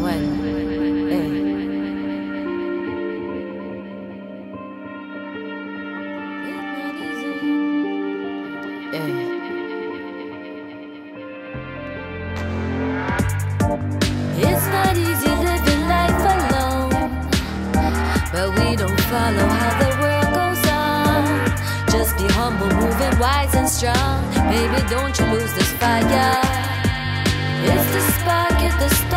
Baby, eh. eh. don't follow how the world goes on. Just be humble, moving wise and strong. Maybe don't you lose this fire. It's the spark at the start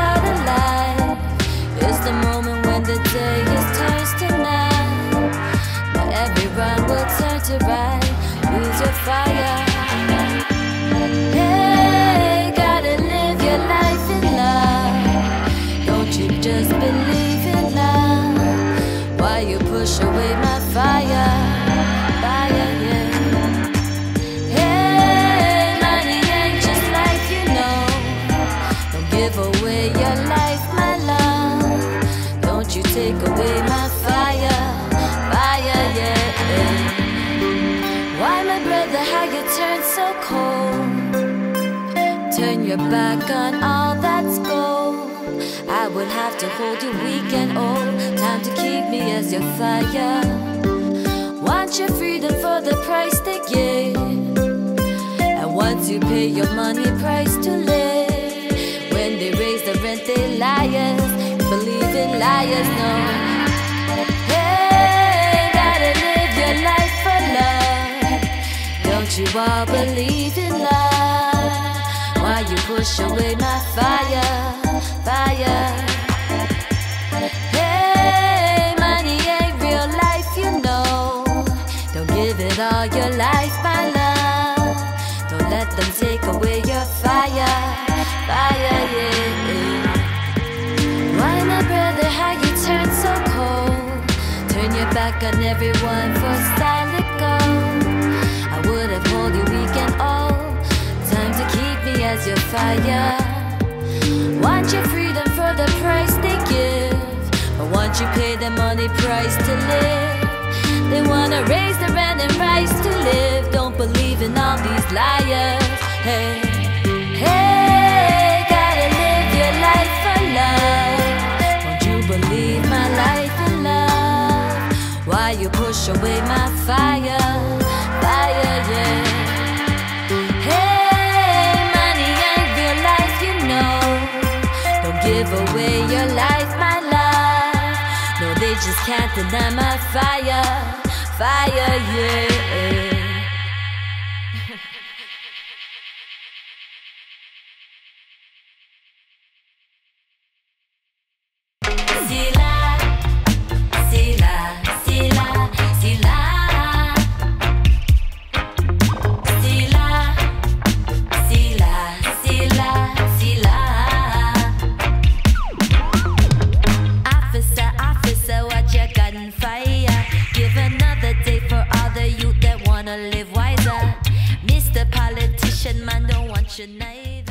Wrong will turn to right. Lose your fire. Hey, gotta live your life in love. Don't you just believe in love? Why you push away my fire? Fire. Hey, you know. Don't give away your life, my love. Don't you take away my Back on all that's gold. I would have to hold you weak and old. Time to keep me as your fire. Want your freedom for the price they give. And once you pay your money price to live, when they raise the rent, they liars. Believe in liars, no. Hey, gotta live your life for love. Don't you all believe in love? Push away my fire, fire? Hey, money ain't real life, you know. Don't give it all your life, my love. Don't let them take away your fire, fire, yeah. Why, my brother, how you turn so cold? Turn your back on everyone for solid as your fire. Want your freedom for the price they give. But once you pay the money price to live, they wanna raise the rent and rights to live. Don't believe in all these liars. Hey, hey, gotta live your life for love. Don't you believe my life in love? Why you push away my fire, can't deny my fire, fire, yeah. Wanna live wiser. Mr. Politician, man, don't want you neither.